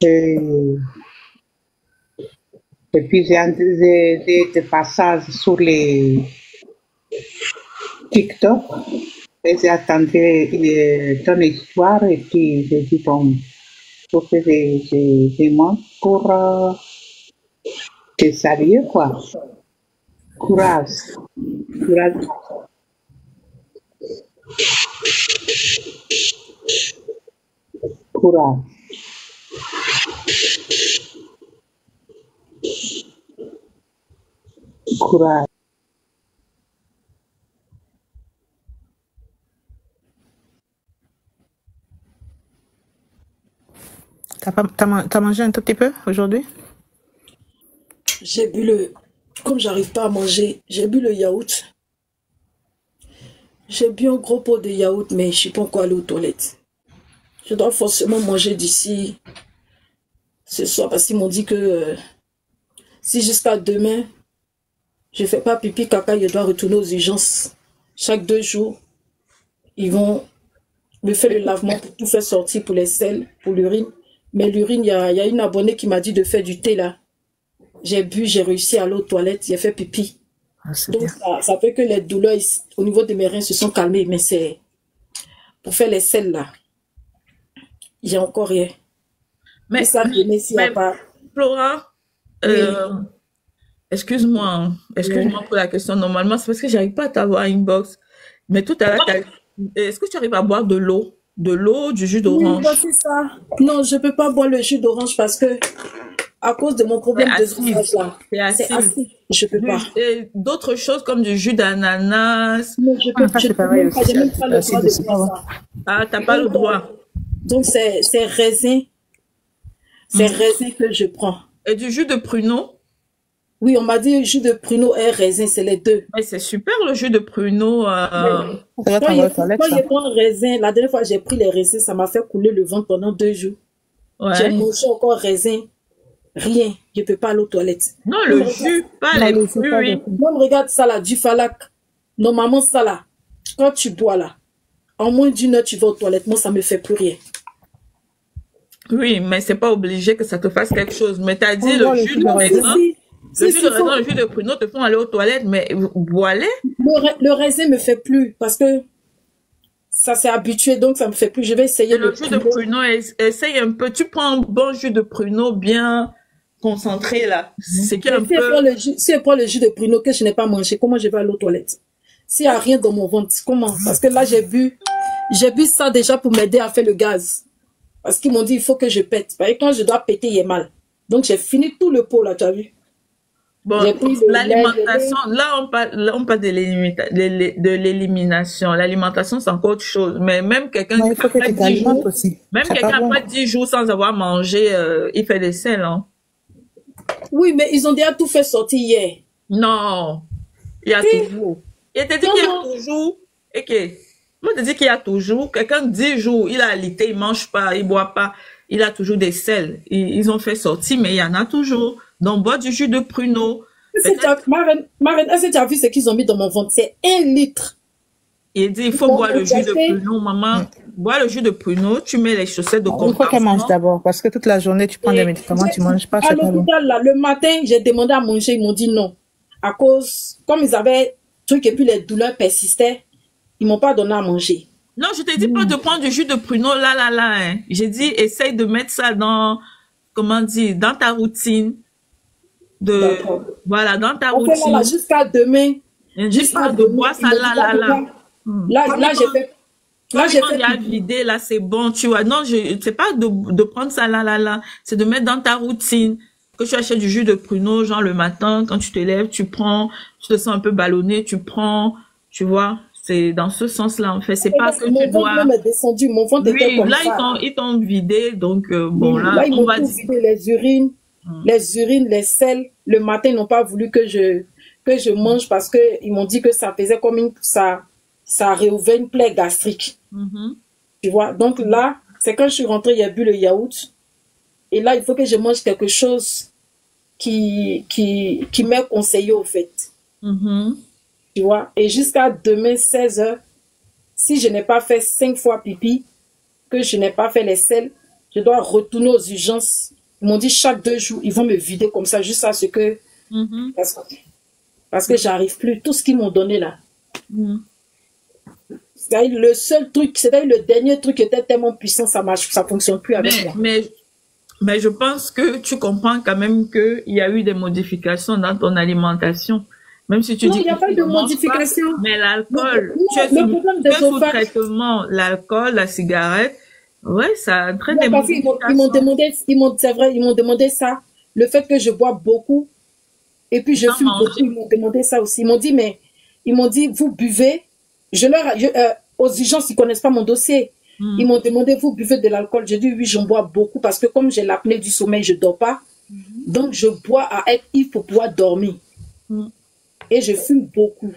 Et, puis, j'ai des passages sur les TikTok. Et j'ai attendu euh, ton histoire et puis j'ai dit, bon, faut que je, je pour euh, te saluer, quoi. Courage. Courage. Courage. Courage. T'as mangé un tout petit peu aujourd'hui? J'ai bu le. Comme j'arrive pas à manger, j'ai bu le yaourt. J'ai bu un gros pot de yaourt, mais je suis pas encore allée aux toilettes. Je dois forcément manger d'ici ce soir parce qu'ils m'ont dit que euh, si jusqu'à demain, je fais pas pipi caca, je dois retourner aux urgences. Chaque deux jours, ils vont me faire le lavement pour tout faire sortir pour les selles, pour l'urine. Mais l'urine, il y a une abonnée qui m'a dit de faire du thé là. J'ai bu, j'ai réussi à aller aux toilettes, j'ai fait pipi. ah, Donc ça, ça fait que les douleurs ici- au niveau de mes reins se sont calmées, mais c'est pour faire les selles là. J'ai encore rien. Mais, Mais ça, mais s'il n'y a mais- pas. Flora, euh, excuse-moi, excuse-moi pour la question. Normalement, c'est parce que j'arrive pas à t'avoir inbox. Mais tout à l'heure, est-ce que tu arrives à boire de l'eau? De l'eau, du jus d'orange? bah, c'est ça. Non, je peux pas boire le jus d'orange parce que à cause de mon problème de là, C'est acide. Je peux pas. D'autres choses comme du jus d'ananas. Non, je peux, Ah, je peux même pas, aussi, j'ai même pas le droit de ça. Ah, t'as pas le droit. Donc c'est c'est raisin, c'est raisin que je prends. Et du jus de pruneau? Oui, on m'a dit jus de pruneau et raisin, c'est les deux. Mais c'est super le jus de pruneau. euh, Quand il prend raisin, la dernière fois j'ai pris les raisins, ça m'a fait couler le ventre pendant deux jours. J'ai mangé encore raisin, rien, je peux pas aller aux toilettes. Non, le Non, jus, pas les pas fruits. Même regarde ça là, du falac. Normalement ça là, quand tu bois là, en moins d'une heure tu vas aux toilettes, moi ça me fait plus rien. Oui, mais c'est pas obligé que ça te fasse quelque chose. Mais t'as dit On le jus jus de raisin. Si, Le si, jus si, de faut- raisin, le jus de pruneau te font aller aux toilettes, mais bois-les. le, ra- le raisin me fait plus parce que ça s'est habitué donc ça me fait plus. Je vais essayer Et le le jus de pruneau. pruneau, es- essaye un peu. Tu prends un bon jus de pruneau bien concentré là. C'est qui un Mais Si elle peu. prend le jus, si elle prend le jus de pruneau que je n'ai pas mangé, comment je vais aller aux toilettes? S'il n'y a rien dans mon ventre, comment? Parce que là, j'ai bu, j'ai bu ça déjà pour m'aider à faire le gaz. Parce qu'ils m'ont dit, il faut que je pète. Parce que quand je dois péter, il est mal. Donc, j'ai fini tout le pot, là, tu as vu? Bon, l'alimentation, là on parle, là, on parle de l'élimination. L'alimentation, c'est encore autre chose. Mais même quelqu'un qui il faut que après tu 10 t'alimentes jours, aussi. même C'est quelqu'un pas bon. après 10 jours sans avoir mangé, euh, il fait des selles, hein. Oui, mais ils ont déjà tout fait sortir hier. Non, il y a toujours. Il te dit qu'il y a toujours, que, moi, je te dis qu'il y a toujours, quelqu'un 10 jours, il a alité, il mange pas, il boit pas, il a toujours des sels. Ils, ils ont fait sortir, mais il y en a toujours. Donc, bois du jus de pruneau. Marraine, Marraine, est-ce que tu as vu ce qu'ils ont mis dans mon ventre? C'est un litre. Il dit, il faut boire le jus de pruneau, maman. Bois le jus de pruneau, tu mets les chaussettes de Il faut qu'elle compartiment. mange d'abord parce que toute la journée tu prends des médicaments, tu manges pas, À l'hôpital, là, le matin, j'ai demandé à manger, ils m'ont dit non. À cause, comme ils avaient truc et puis les douleurs persistaient, ils m'ont pas donné à manger. Non, je te dis pas de prendre du jus de pruneau là, là, là. Hein. J'ai dit, essaye de mettre ça dans, comment dire, dans ta routine. De, voilà, dans ta routine. jusqu'à demain, Juste jusqu'à de demain, boire ça là, dit là, là. Boire. Là, là, j'ai fait, là, j'ai fait, à vider, là, c'est bon, tu vois. Non, je, c'est pas de, de prendre ça là, là, là. C'est de mettre dans ta routine. Que tu achètes du jus de pruneau, genre le matin, quand tu te lèves, tu prends, tu te sens un peu ballonné, tu prends, tu vois. C'est dans ce sens-là, en fait. C'est pas que mon tu ventre dois. même est descendu, mon ventre était Oui, comme là, ça. ils t'ont, ils t'ont vidé, donc, euh, bon, Oui, là, ils on m'ont va dire. vidé, les urines, Hmm. les urines, les sels. Le matin, ils n'ont pas voulu que je, que je mange parce que ils m'ont dit que ça faisait comme une, ça, ça réouvrait une plaie gastrique. Mhm. Tu vois? Donc là, c'est quand je suis rentrée, il y a bu le yaourt. Et là, il faut que je mange quelque chose qui, qui, qui m'est conseillé au fait. Mhm. Tu vois? Et jusqu'à demain, 16 heures, si je n'ai pas fait cinq fois pipi, que je n'ai pas fait les selles, je dois retourner aux urgences. Ils m'ont dit chaque deux jours, ils vont me vider comme ça, juste à ce que, Mhm. parce que, parce que j'arrive plus. Tout ce qu'ils m'ont donné là. C'est-à-dire, le seul truc, c'est-à-dire le dernier truc qui était tellement puissant, ça marche, ça fonctionne plus avec Mais, moi. mais, mais je pense que tu comprends quand même qu'il y a eu des modifications dans ton alimentation. Même si tu Non, dis il n'y a pas de modification. Pas, mais l'alcool, tu es le sous, problème es sous traitement. L'alcool, la cigarette, ouais, ça entraîne Non, des parce qu'ils m'ont- ils m'ont modifications. demandé, ils c'est vrai, ils m'ont demandé ça. Le fait que je bois beaucoup, et puis je fume beaucoup, ils m'ont demandé ça aussi. Ils m'ont dit, mais, ils m'ont dit, vous buvez. Je leur, je, euh, aux urgences, ils connaissent pas mon dossier. Mm. Ils m'ont demandé, vous buvez de l'alcool? J'ai dit, oui, j'en bois beaucoup parce que comme j'ai l'apnée du sommeil, je dors pas. Donc, je bois à être ivre pour pouvoir dormir. Mm. Et je fume beaucoup.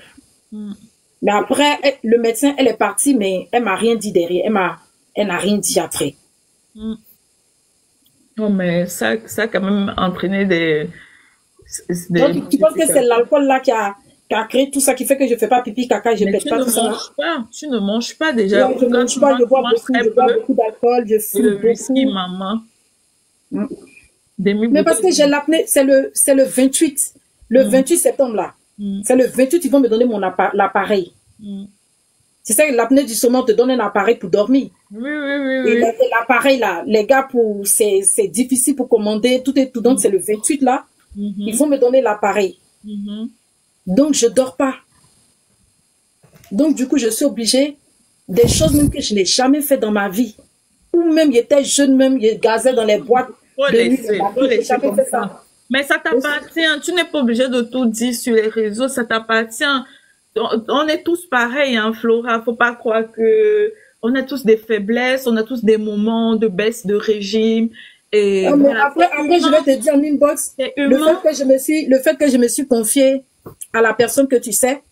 Mais après, elle- le médecin, elle est partie, mais elle m'a rien dit derrière. Elle m'a, elle n'a rien dit après. Non, mais ça, ça a quand même entraîné des, des Donc, tu penses que c'est l'alcool là qui a, qui a créé tout ça, qui fait que je fais pas pipi, caca, je Mais pète tu pas ne tout ça. pas, tu ne manges pas déjà. Je Quand mange tu pas, je bois tu beaucoup, je bois beaucoup d'alcool, je fume le whisky, beaucoup. maman. Mm. Mais parce que j'ai l'apnée, c'est le, c'est le 28, le Mm. 28 septembre là. Mm. C'est le 28, ils vont me donner mon appa- l'appareil. Mm. C'est ça, l'apnée du sommeil, on te donne un appareil pour dormir. Oui, oui, oui, l'appareil là, les gars, pour, c'est, c'est difficile pour commander, tout et tout. Donc, c'est le 28 là, Mhm, ils vont me donner l'appareil. Donc, je dors pas. Donc, du coup, je suis obligée des choses même que je n'ai jamais fait dans ma vie. Ou même, il était jeune, même, il gazait dans les boîtes. Faut de nuit, laisser, le matin, faut j'ai laisser jamais comme fait ça. Mais ça t'appartient. Tu n'es pas obligé de tout dire sur les réseaux. Ça t'appartient. On, est tous pareils, hein, Flora. Faut pas croire que on a tous des faiblesses. On a tous des moments de baisse de régime. Et Ah, mais voilà, après, après, je vais te dire en inbox, le fait que je me suis, le fait que je me suis confiée à la personne que tu sais,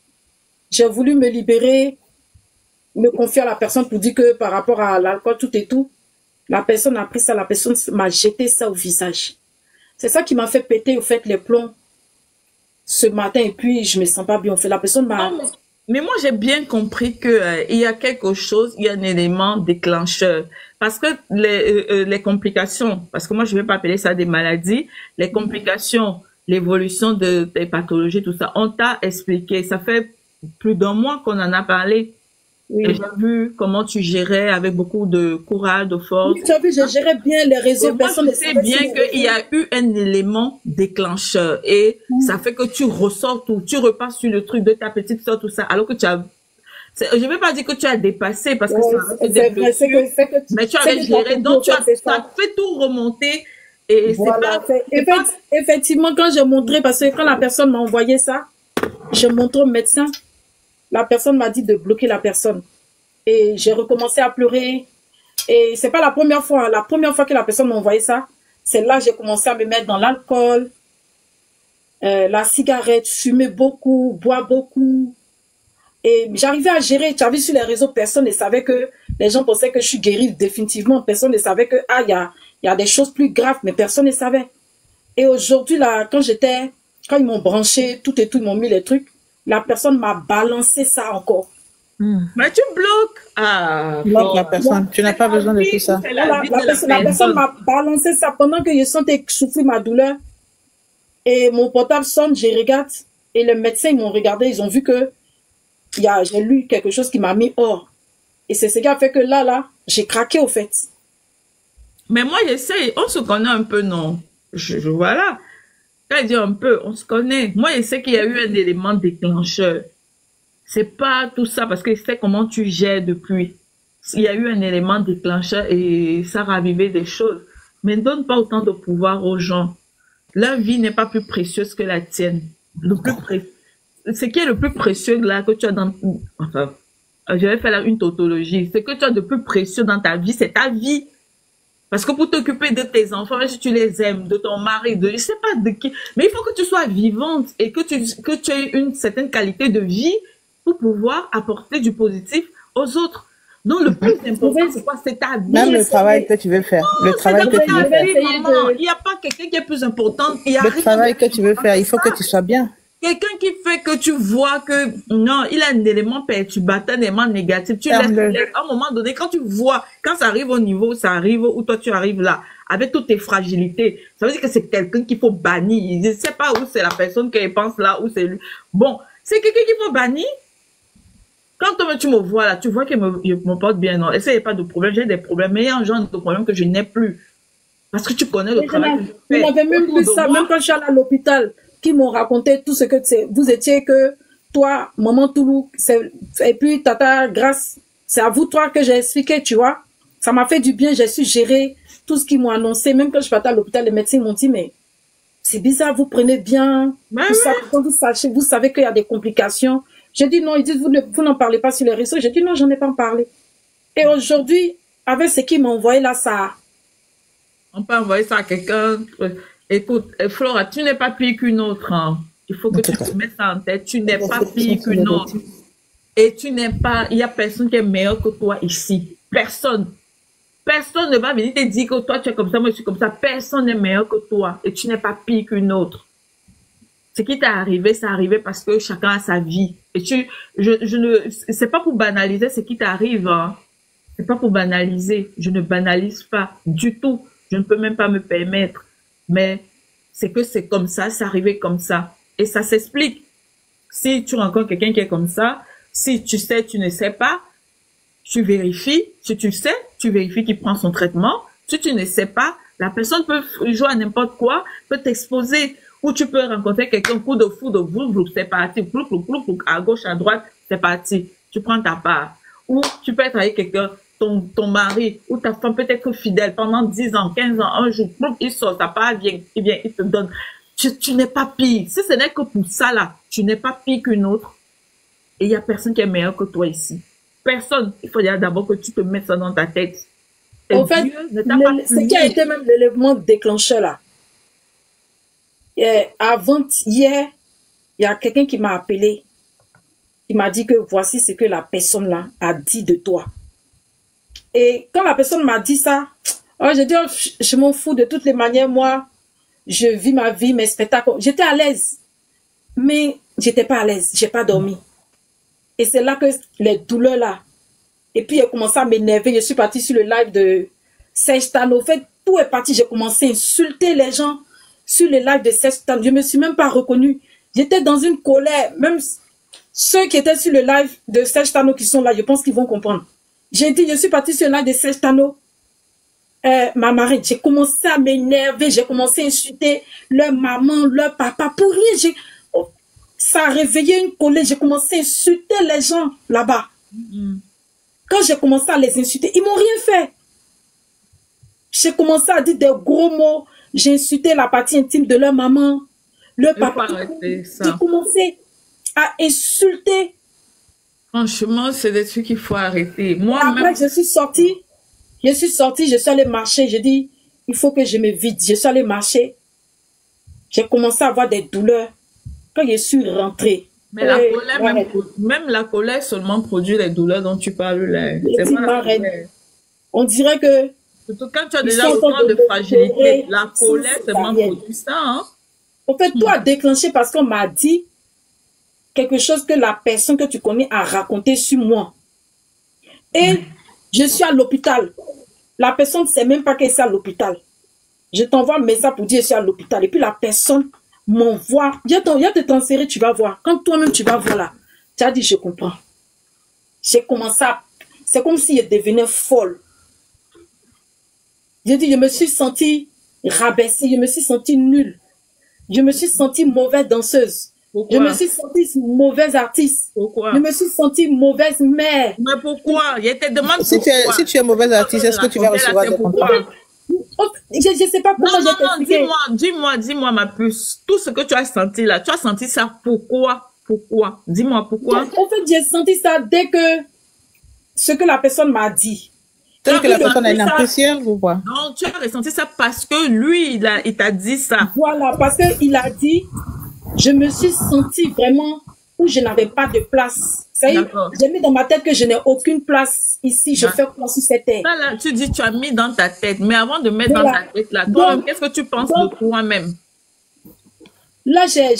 j'ai voulu me libérer, me confier à la personne pour dire que par rapport à l'alcool, tout et tout, la personne a pris ça, la personne m'a jeté ça au visage. C'est ça qui m'a fait péter, au fait, les plombs ce matin, et puis je me sens pas bien. En fait, la personne m'a, mais, moi, j'ai bien compris que euh, il y a quelque chose, il y a un élément déclencheur. Parce que les, euh, euh, les complications, parce que moi, je vais pas appeler ça des maladies, les complications, l'évolution de tes pathologies, tout ça, on t'a expliqué. Ça fait plus d'un mois qu'on en a parlé. oui. Et j'ai vu comment tu gérais avec beaucoup de courage, de force. Oui, tu as vu, je gérais bien les réseaux. Personne ne sais savait bien qu'il y a eu un élément déclencheur et ça fait que tu ressors tout, tu repars sur le truc de ta petite soeur, tout ça, alors que tu as, je vais pas dire que tu as dépassé parce que Ouais, ça été des blessures, que, que tu- mais tu avais géré, donc tu as ça. fait tout remonter et Voilà, pas, effect- effectivement, quand j'ai montré, parce que quand la personne m'a envoyé ça, j'ai montré au médecin, la personne m'a dit de bloquer la personne. Et j'ai recommencé à pleurer. Et c'est pas la première fois. hein. La première fois que la personne m'a envoyé ça, c'est là que j'ai commencé à me mettre dans l'alcool, euh, la cigarette, fumer beaucoup, boire beaucoup. Et j'arrivais à gérer. Tu as vu sur les réseaux, personne ne savait que les gens pensaient que je suis guérie définitivement. Personne ne savait que, ah, il y a, il y a des choses plus graves, mais personne ne savait. Et aujourd'hui, là, quand j'étais, quand ils m'ont branché, tout et tout, ils m'ont mis les trucs, la personne m'a balancé ça encore. Mais tu bloques. Ah, la personne. Tu n'as pas besoin de tout ça. La Voilà, vie la, de la personne, la personne m'a balancé ça pendant que je sentais souffrir ma douleur. Et mon portable sonne, je regarde. Et les médecins, ils m'ont regardé, ils ont vu que il y a- j'ai lu quelque chose qui m'a mis hors. Et c'est ce qui a fait que là, là, j'ai craqué au fait. Mais moi, j'essaie. On se connaît un peu, non? Je, je- voilà. Quand dit un peu, on se connaît. Moi, je sais qu'il y a eu un élément déclencheur. C'est pas tout ça parce que je sais comment tu gères depuis. Il y a eu un élément déclencheur et ça a ravivé des choses. Mais ne donne pas autant de pouvoir aux gens. Leur vie n'est pas plus précieuse que la tienne. Le plus Ce qui est le plus précieux là que tu as dans, enfin, je vais faire une tautologie. Ce que tu as de plus précieux dans ta vie, c'est ta vie. Parce que pour t'occuper de tes enfants, même si tu les aimes, de ton mari, de je sais pas de qui, mais il faut que tu sois vivante et que tu que tu aies une certaine qualité de vie pour pouvoir apporter du positif aux autres. Donc le plus important, c'est quoi? C'est ta vie. Même le travail que tu veux faire. Le travail que tu veux faire. Il n'y a pas quelqu'un qui est plus important. Il y a Le travail que tu veux faire, il faut que tu sois bien. Quelqu'un qui fait que tu vois que non, il a un élément perturbateur, un élément négatif. Tu laisses, à un moment donné, quand tu vois, quand ça arrive au niveau où ça arrive, où toi tu arrives là, avec toutes tes fragilités, ça veut dire que c'est quelqu'un qu'il faut bannir. Je ne sais pas où c'est la personne qui pense là, où c'est lui. Bon, c'est quelqu'un qu'il faut bannir. Quand toi, tu me vois là, tu vois qu'il me, il me porte bien, non? Et ça, il n'y a pas de problème, j'ai des problèmes, mais il y a un genre de problème que je n'ai plus. Parce que tu connais le Mais travail que je fais. même plus ça, moi. même quand je suis allée à l'hôpital, qui m'ont raconté tout ce que c'est. Vous étiez que toi, maman Toulou, et puis tata Grâce, c'est à vous trois que j'ai expliqué, tu vois. Ça m'a fait du bien, j'ai su gérer tout ce qu'ils m'ont annoncé. Même quand je suis partie à l'hôpital, les médecins m'ont dit, mais c'est bizarre, vous prenez bien, tout oui. ça, quand vous sachez, vous savez qu'il y a des complications. J'ai dit non, ils disent, vous ne- vous n'en parlez pas sur les réseaux. J'ai dit non, j'en ai pas parlé. Et aujourd'hui, avec ce qu'ils m'ont envoyé là, ça, On peut envoyer ça à quelqu'un. Écoute, euh, Flora, tu n'es pas pire qu'une autre. hein. Il faut que tu te mettes ça en tête. Tu n'es pas pire qu'une autre. Et tu n'es pas, il y a personne qui est meilleur que toi ici. Personne. Personne ne va venir te dire que toi tu es comme ça, moi je suis comme ça. Personne n'est meilleur que toi. Et tu n'es pas pire qu'une autre. Ce qui t'est arrivé, c'est arrivé parce que chacun a sa vie. Et tu, je, je ne, c'est pas pour banaliser ce qui t'arrive, hein. C'est pas pour banaliser. Je ne banalise pas du tout. Je ne peux même pas me permettre. Mais c'est que c'est comme ça, c'est arrivé comme ça. Et ça s'explique. Si tu rencontres quelqu'un qui est comme ça, si tu sais, tu ne sais pas, tu vérifies. Si tu sais, tu vérifies qu'il prend son traitement. Si tu ne sais pas, la personne peut jouer à n'importe quoi, peut t'exposer. Ou tu peux rencontrer quelqu'un, coup de fou, de c'est parti. Plou, plou, plou, à gauche, à droite, c'est parti. Tu prends ta part. Ou tu peux être avec quelqu'un, ton, ton mari ou ta femme peut être fidèle pendant 10 ans, 15 ans, un jour, il sort, ta part vient, il vient, il te donne. Tu, tu n'es pas pire. Si ce n'est que pour ça là, tu n'es pas pire qu'une autre. Et il y a personne qui est meilleur que toi ici. Personne. Il faut d'abord que tu te mettes ça dans ta tête. Et En fait, ce qui a été même l'élément déclencheur là, avant hier, il y a quelqu'un qui m'a appelé, qui m'a dit que voici ce que la personne là a dit de toi. Et quand la personne m'a dit ça, oh, j'ai dit, oh, je, je m'en fous de toutes les manières, moi, je vis ma vie, mes spectacles. J'étais à l'aise, mais j'étais pas à l'aise, j'ai pas dormi. Et c'est là que les douleurs là, et puis, a commencé à m'énerver. Je suis partie sur le live de Serge Tano. En fait, tout est parti. J'ai commencé à insulter les gens sur le live de Serge Tano. Je me suis même pas reconnue. J'étais dans une colère. Même ceux qui étaient sur le live de Serge Tano qui sont là, je pense qu'ils vont comprendre. J'ai dit, je suis partie sur le live de Serge Tano. Euh, ma marraine, j'ai commencé à m'énerver. J'ai commencé à insulter leur maman, leur papa. Pour rien, j'ai, oh, ça a réveillé une colère. J'ai commencé à insulter les gens là-bas. Quand j'ai commencé à les insulter, ils m'ont rien fait. J'ai commencé à dire des gros mots. J'ai insulté la partie intime de leur maman, leur papa. J'ai commencé à insulter. Franchement, c'est des trucs qu'il faut arrêter. Moi, Après, même, je suis sortie. Je suis sortie, je suis allée marcher. J'ai dit, il faut que je me vide. Je suis allée marcher. J'ai commencé à avoir des douleurs. Quand je suis rentrée. mais la colère, ouais. même, même la colère seulement produit les douleurs dont tu parles là. C'est pas la. On dirait que Surtout quand tu as déjà autant de de fragilité, la colère seulement produit ça, hein. En fait, tout a déclenché parce qu'on m'a dit quelque chose que la personne que tu connais a raconté sur moi. Et je suis à l'hôpital. La personne ne sait même pas qu'elle est à l'hôpital. Je t'envoie un message pour dire je suis à l'hôpital. Et puis la personne m'envoie. A de transférer, tu vas voir. Quand toi-même tu vas voir là, tu as dit je comprends. J'ai commencé à. C'est comme si je devenais folle. J'ai dit, je me suis sentie rabaissée, je me suis sentie nulle. Je me suis sentie mauvaise danseuse. Pourquoi? Je me suis sentie mauvaise artiste. Pourquoi? Je me suis sentie mauvaise mère. Mais pourquoi? Je te demande Si tu es, pourquoi. si tu es mauvaise artiste, est-ce que tu vas recevoir des? Oh, Je ne sais pas Non, pourquoi non, non, expliqué. dis-moi, dis-moi, dis-moi, ma puce. Tout ce que tu as senti là, tu as senti ça pourquoi? Pourquoi? Dis-moi pourquoi? En fait, j'ai senti ça dès que ce que la personne m'a dit. Peut-être que la personne a une impression ou quoi? Non, tu as ressenti ça parce que lui, il a, il t'a dit ça. Voilà, parce qu'il a dit, je me suis sentie vraiment où je n'avais pas de place. J'ai mis dans ma tête que je n'ai aucune place ici. Je Ah. fais quoi sur cette terre? Tu dis, tu as mis dans ta tête. Mais avant de mettre dans ta tête, là, Donc- qu'est-ce que tu penses donc- de toi-même? Là, j'ai